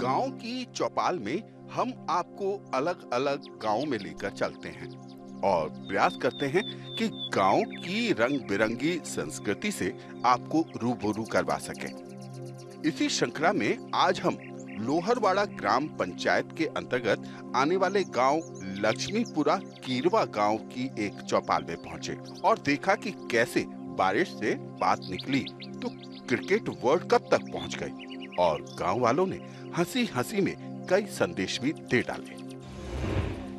गाँव की चौपाल में हम आपको अलग अलग गाँव में लेकर चलते हैं और प्रयास करते हैं कि गाँव की रंग बिरंगी संस्कृति से आपको रूबरू करवा सके। इसी श्रृंखला में आज हम लोहरवाड़ा ग्राम पंचायत के अंतर्गत आने वाले गाँव लक्ष्मीपुरा कीरवा गाँव की एक चौपाल में पहुँचे और देखा कि कैसे बारिश से बात निकली तो क्रिकेट वर्ल्ड कप तक पहुँच गई। और गाँव वालों ने हँसी हँसी में कई संदेश भी दे डाले।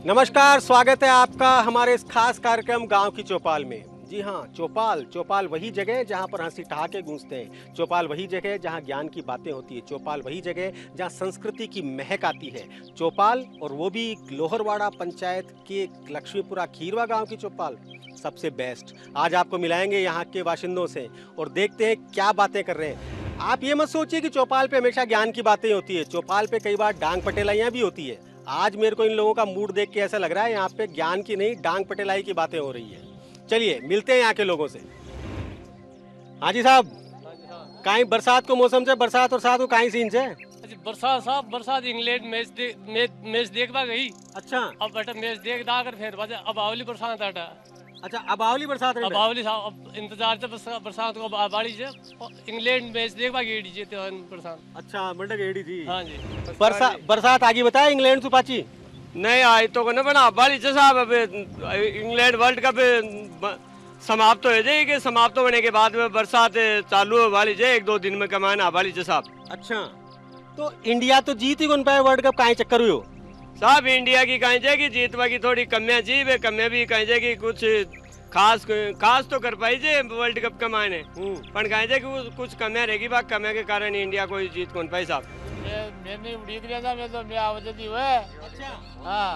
नमस्कार, स्वागत है आपका हमारे इस खास कार्यक्रम गाँव की चौपाल में। जी हाँ चौपाल चौपाल वही जगह है जहाँ पर हँसी ठहाके गूंजते हैं। चौपाल वही जगह है जहाँ ज्ञान की बातें होती है। चौपाल वही जगह है जहाँ संस्कृति की महक आती है। चौपाल और वो भी लोहरवाड़ा पंचायत के लक्ष्मीपुरा खीरवा गाँव की चौपाल, सबसे बेस्ट आज आपको मिलाएँगे यहाँ के बाशिंदों से और देखते हैं क्या बातें कर रहे हैं। आप ये मत सोचिए कि चौपाल पे हमेशा ज्ञान की बातें होती है। चौपाल पे कई बार डांग पटेलाइयाँ भी होती है। आज मेरे को इन लोगों का मूड देख के ऐसा लग रहा है यहाँ पे ज्ञान की नहीं डांग पटेलाई की बातें हो रही है। चलिए मिलते हैं यहाँ के लोगों से। हाँ जी साहब। कहीं बरसात को मौसम से बरसात और साथ को कहीं सीन से? अच्छा बरसात साहब बरसात इंग्लैंड मैच दे, मैच मैच देखवा गई। अच्छा। अब बेटा मैच देख दाकर फिर बजे अब आवली बरसात आटा अच्छा अब आवली बरसात अब रही। आवली साहब अब इंतज़ार से बरसात को अब बाड़ी से इंग्लैंड मैच देखवा गई जीते बरसात। अच्छा मंडक एडी थी हाँ जी। बरसात बरसात आगे बताया इंग्लैंड सुपाची नहीं आज तो को ना बना बाली से साहब अब इंग्लैंड वर्ल्ड कप समाप्त हो जाएगी समाप्त होने के बाद में बरसात चालू हो वाली है एक दो दिन में कमाना वाली है साहब अच्छा। तो इंडिया तो जीत ही कौन पाए वर्ल्ड कप कहीं चक्कर हुई हो साहब इंडिया की कहीं जाएगी जीतवा की थोड़ी कमियाँ जी वे कमियाँ भी कहीं जाएगी कुछ खास खास तो कर पाई जे वर्ल्ड कप कमाने। हम्म, पर कहीं जाएगी कुछ कमियाँ रहेगी बा कमियाँ के कारण इंडिया कोई जीत कौन पाई साहब? मैंने उड़ीक लिया था मैं तो मैं आवाज़ दी हुए अच्छा। हाँ।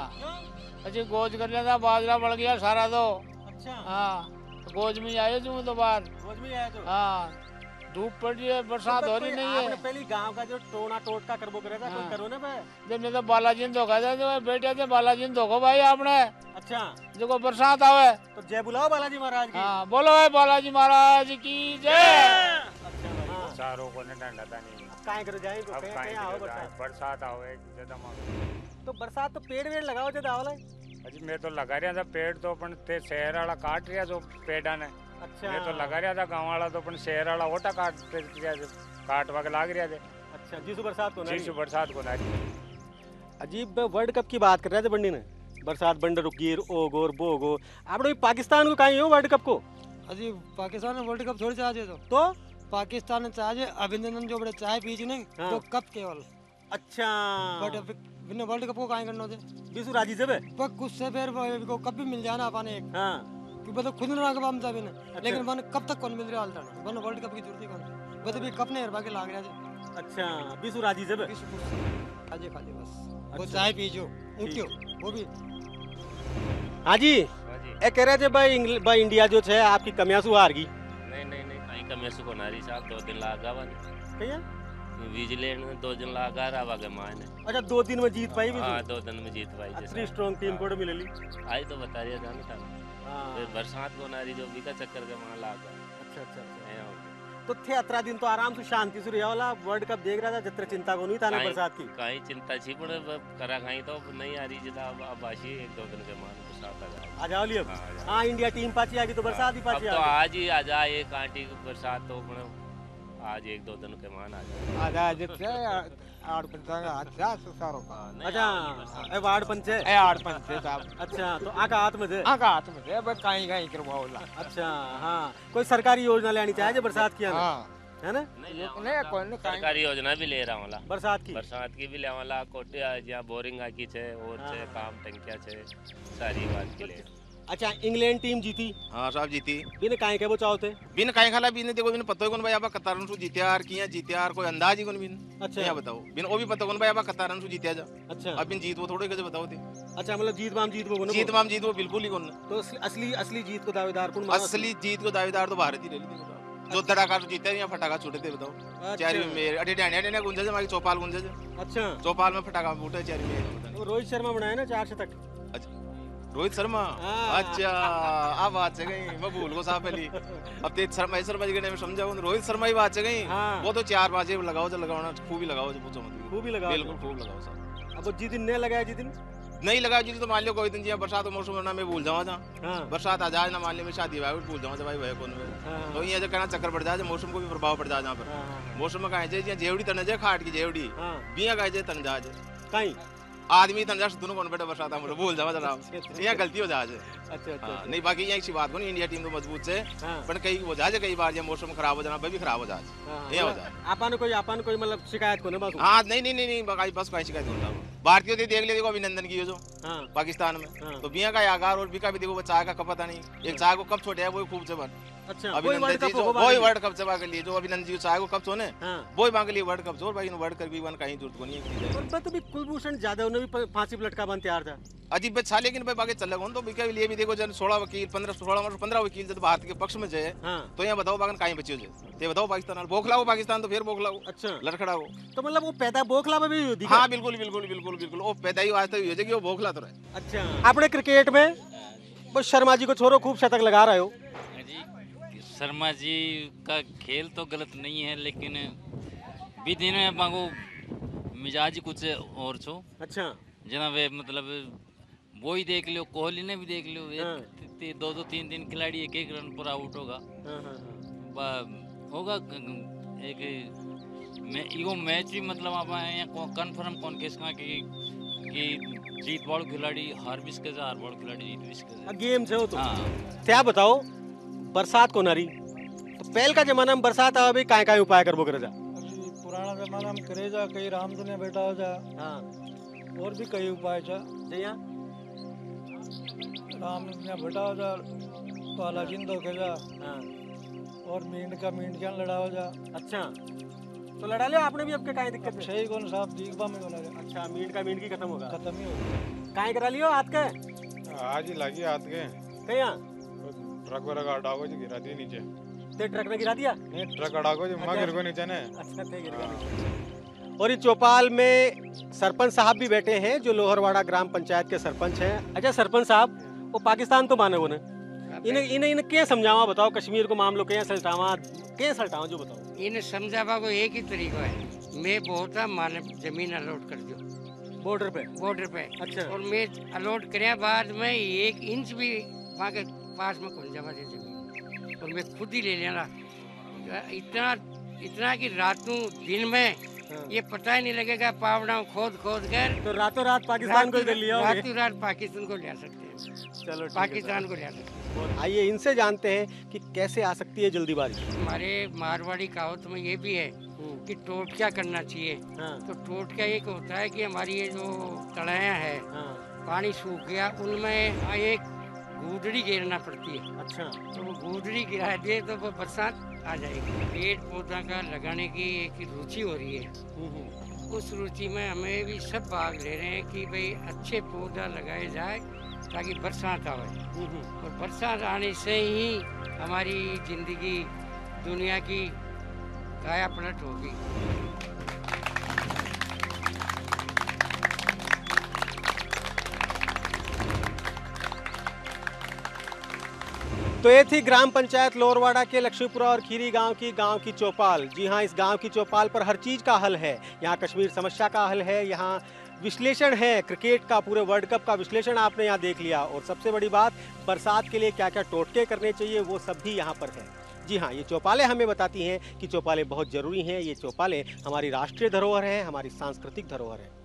अच्छी गोज कर लिया था बाजरा बढ़ गया सारा तो। अच्छा। हाँ। गोज में आए तू तो बाहर। समझ में आया तो। हाँ। धूप पड़ रही है बरसात हो रही नहीं है। पहले गाँव का जो टोना टोटका करबो करे था कोई हाँ। करो ना बे जब मैं तो बालाजी ने धोखा था तो बेटे थे बालाजी ने धोखो भाई आपने। अच्छा। जो बरसात आवे। तो जय बुलाओ बालाजी महाराज की। हाँ बोलो भाई बालाजी महाराज की जय। चारों को ने डंडा नहीं। काहे करे जाएँगे अब कहीं आओ बरसात। बरसात ज़्यादा तो बरसात तो पेड़ वेड़ लगाओ जदा आवला अजी मैं तो लगा रहा था पेड़ तो अपन ते शहर वाला काट रिया जो पेड़ा ने। अच्छा। मैं तो लगा रहा था गाँव वाला तो अपन शहर वाला ओटा काट काट वाके लाग रिया थे। अच्छा जिस बरसात को ना जी बरसात को ना अजीब वर्ल्ड कप की बात कर रहे थे बंडी ने। बरसात बंडर गिर ओ गोर बो गो आप पाकिस्तान को कहीं हो वर्ल्ड कप को? अजी पाकिस्तान वर्ल्ड कप थोड़ी चाहे तो। तो? पाकिस्तान में चाहे अभिनंदन जो बड़े चाय पीज नहीं हाँ। वो कप केवल। अच्छा। बट वर्ल्ड कप को काहे करना थे बिसु राज़ी से बे? पर कुछ से फिर वो- कप भी मिल जाना अपने एक। हाँ। क्योंकि तो खुद ना कब हम जाबे ना। लेकिन मन कब तक कौन मिल रहा हालता नहीं वन वर्ल्ड कप की ज़रूरत ही कौन वो तो भी कप ने हरवा के लाग रहा थे अच्छा बिसु राज़ी से बे किस कुछ से खाजे खाजे बस। वो अच्छा। चाय पीजो उठियो वो भी। हाँ जी। ए कह रहे थे भाई भाई इंडिया जो है आपकी कमियाँ सु हार गई। नहीं नहीं नहीं कहीं कमी सुको नारी साहब दो दिन लागा वन भैया विजिलेंट ने दो दिन लागा रहा के मान अच्छा दो दिन में जीत पाई हाँ दो दिन में जीत पाई इतनी स्ट्रॉन्ग टीम हाँ। कोड मिलेली? आज तो बता रहा था ना हाँ फिर बरसात को नारी जो बिका चक्कर के वहाँ लागा अच्छा अच्छा अच्छा। हो तो थे अतरा दिन तो आराम से शांति से रहा वाला वर्ल्ड कप देख रहा था जितना चिंता को नहीं था ना बरसात की? कहीं चिंता छी पण करा कहीं तो नहीं आ रही जिता अब आशी एक दो दिन के मान बरसात आ जाए आ जाओ लिए। हाँ, आ। हाँ इंडिया टीम पाची आ गई तो बरसात ही पाची पाची तो आज ही आ जाए एक आंटी बरसात तो पण आज एक दो दिन के मान आज आज वार्ड पंच वार्ड पंच? साहब। अच्छा तो आका हाथ में आका हाथ में करवाओ अच्छा हाँ। कोई सरकारी योजना लेनी चाहिए बरसात की है। ना? नहीं सरकारी योजना भी ले रहा हूँ बरसात की? बरसात की भी ले कोटिया बोरिंग आकी छे और छे हाँ, हाँ। काम टंकिया छे सारी बात के लिए अच्छा इंग्लैंड टीम जीती। हाँ साहब जीती। बिन काहे के वो चाहते बिन काहे खाला बिन देखो बिन पतो कोन भाई आपा कतारन सु जीत्यार किया जीत्यार कोई अंदाज ही कोन बिन अच्छा। यहाँ बताओ। बिन वो भी पतो कोन भाई आपा कतारन सु जीत्या जा। अच्छा। अब बिन जीत वो थोड़े के बताओ थे। अच्छा मतलब जीत बाम जीत वो बोलो जीत माम जीत वो बिल्कुल ही कोन। तो असली- असली जीत को दावेदार कौन असली जीत को दावेदार तो भारत ही ले ली जो धड़ाका तो जीते या फटाका छूटे थे बताओ। अच्छा, चारी में अरे डांडिया डांडिया गुंजे हमारी चौपाल गुंजे अच्छा। चौपाल में फटाका फूटे चारी में रोहित शर्मा बनाया ना चार शतक? अच्छा। रोहित शर्मा। हाँ। अच्छा बात है गई मैं भूल गो साहब पहली। अब तेज शर्मा शर्मा जी के नाम समझा रोहित शर्मा ही बात है गई हाँ। वो तो चार ही लगाओ जो लगाओ खूब ही लगाओ जो पूछो मत खूब ही लगाओ। बिल्कुल खूब लगाओ साहब। अब जिस दिन नहीं लगाया जिस दिन? नहीं लगा जी तो मान लो कोई दिन जी बरसात का मौसम ना मैं भूल जाऊँ जा हाँ। बरसात आ जाए ना मान लो मैं शादी भाई भूल जाऊँ भाई भाई कौन हाँ, तो ये जो कहना चक्कर पड़ जाए मौसम को भी प्रभाव पड़ जाए यहाँ पर। मौसम में कहा जाए जेवड़ी तन जाए खाट की जेवड़ी। बिया कहा जाए तन जा कहीं? आदमी तन जा दोनों कौन बेटा बरसात में भूल जाओ जरा। यहाँ गलती हो जाए। अच्छा अच्छा हाँ, नहीं बाकी यहाँ की बात को नहीं इंडिया टीम तो मज़बूत से हाँ। पर कई हो जाए कई बार ये मौसम खराब हो जाना भी खराब हो जाए। हाँ, ये हो मतलब जाए। आपन कोई आपन कोई मतलब शिकायत को ना बस? हाँ नहीं नहीं नहीं नहीं बकाई बस कोई शिकायत नहीं होता भारतीय देख ले देखो अभिनंदन की जो। पाकिस्तान में। तो बिया का आगार और बिका भी देखो चाय का पता नहीं। एक चाय को कब छोटे है वो खूब बन अच्छा। अभिनंदन जी जो वही वर्ल्ड कप से के लिए जो अभिनंदन जी चाय को कप छोने हाँ। वो मांगे लिए वर्ल्ड कप ज़ोर भाई वर्ल्ड कप भी वन कहीं ज़रूरत को नहीं है और कुलभूषण जाधव ने भी फांसी लटका बन तैयार था। अजीब छा लेकिन भाई बाकी चल लगा तो बिका भी लिए भी देखो जन सोलह वकील पंद्रह सोलह वर्ष पंद्रह वकील जब भारत के पक्ष में जाए हाँ। तो यहाँ बताओ बागन कहीं बचे हो। जाए ते बताओ पाकिस्तान बोखला हो पाकिस्तान तो फिर बोखला हो अच्छा। लड़खड़ा हो। तो मतलब वो पैदा बोखला में भी हाँ बिल्कुल बिल्कुल बिल्कुल बिल्कुल। वो पैदा ही आज तक हुई वो बोखला तो रहे। अच्छा। आपने क्रिकेट में बस शर्मा जी को छोड़ो खूब शतक लगा रहे हो जी। शर्मा जी का खेल तो गलत नहीं है लेकिन भी दिन में मांगो मिजाज कुछ और छो। अच्छा। जना वे मतलब वो ही देख लियो कोहली ने भी देख लियो। हाँ। दो दो तीन तीन खिलाड़ी एक एक रन पर आउट होगा। हाँ हाँ हाँ। होगा एक मैं मैच भी मतलब आप यहाँ कन्फर्म कौन केस का कि कि जीत वालो खिलाड़ी हार भी सके हार वालो खिलाड़ी जीत भी सके गेम से हो तो। हाँ। क्या बताओ बरसात को नरी। तो पहल का जमाना में बरसात आवे काय काय उपाय करबो करे जा। पुराना जमाना में करे जा कई राम दुनिया बैठा हो जा। हाँ। और भी कई उपाय जा। जया राम दुनिया बैठा हो जा पाला जिंदो के जा। हाँ। और मींड का मींड क्या लड़ा हो जा। अच्छा। तो लड़ा लिया आपने भी अब के काय दिक्कत है छह कौन साहब दीगबा में रे अच्छा मीट का मीट की खत्म होगा। खत्म ही हो गया। काय करा लियो हाथ के? आज ही लगी हाथ के। कया ट्रक वरक अड़ाको जी गिरा दी नीचे। ते ट्रक ने गिरा दिया? नहीं ट्रक अड़ाको जी मगर को नीचे ने। अच्छा ते गिर गया और इस चौपाल में सरपंच साहब भी बैठे हैं जो लोहरवाड़ा ग्राम पंचायत के सरपंच हैं। अच्छा सरपंच साहब वो पाकिस्तान तो माने वो ने। इन्हें इन्हें इन्हें क्या समझावा बताओ? कश्मीर को मामलो के सलटावा के सलटावा जो बताओ? इन समझावा को एक ही तरीका है। मैं बहुत माने ज़मीन अलॉट कर दो। बॉर्डर पे? बॉर्डर पे। अच्छा। और मैं अलॉट करे बाद में एक इंच भी वहाँ के पास में कौन जमा दे ज़मीन और मैं खुद ही ले लेना। इतना इतना कि रातों दिन में हाँ। ये पता ही नहीं लगेगा पावड़ा खोद खोद कर तो रातों रात पाकिस्तान को लिया रातों रात पाकिस्तान को ले सकते हैं। चलो पाकिस्तान को ले सकते हैं। आइए इनसे जानते हैं कि कैसे आ सकती है जल्दी बारिश हमारे मारवाड़ी कहावत में ये भी है हम्म, कि टोट क्या करना चाहिए। हाँ। तो टोट क्या एक होता है कि हमारी ये जो तड़ाया है हाँ। पानी सूख गया उनमें एक गूदड़ी गिरना पड़ती है। अच्छा। तो वो गूदड़ी गिरा दे तो वो बरसात आ जाएगी। पेड़ पौधा का लगाने की एक रुचि हो रही है। हम्म, हम्म, उस रुचि में हमें भी सब भाग ले रहे हैं कि भाई अच्छे पौधा लगाए जाए ताकि बरसात आवे हम्म। और बरसात आने से ही हमारी ज़िंदगी दुनिया की काया पलट होगी। तो ये थी ग्राम पंचायत लोरवाड़ा के लक्ष्मीपुरा और खीरी गाँव की गाँव की चौपाल। जी हाँ इस गाँव की चौपाल पर हर चीज़ का हल है। यहाँ कश्मीर समस्या का हल है, यहाँ विश्लेषण है, क्रिकेट का पूरे वर्ल्ड कप का विश्लेषण आपने यहाँ देख लिया। और सबसे बड़ी बात, बरसात के लिए क्या क्या टोटके करने चाहिए, वो सब भी यहाँ पर है। जी हाँ ये चौपालें हमें बताती हैं कि चौपालें बहुत ज़रूरी हैं। ये चौपालें हमारी राष्ट्रीय धरोहर है, हमारी सांस्कृतिक धरोहर है।